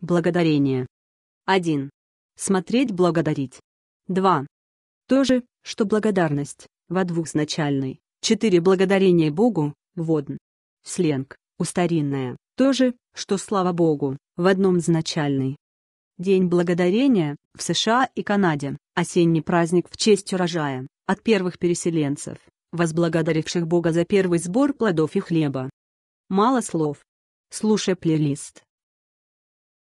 Благодарение. 1. Смотреть благодарить. 2. То же, что благодарность, во двухзначальной. 4. Благодарение Богу, водн. Сленг, устаринное, то же, что слава Богу, в одном значальной. День Благодарения, в США и Канаде, осенний праздник в честь урожая, от первых переселенцев, возблагодаривших Бога за первый сбор плодов и хлеба. Мало слов. Слушай плейлист.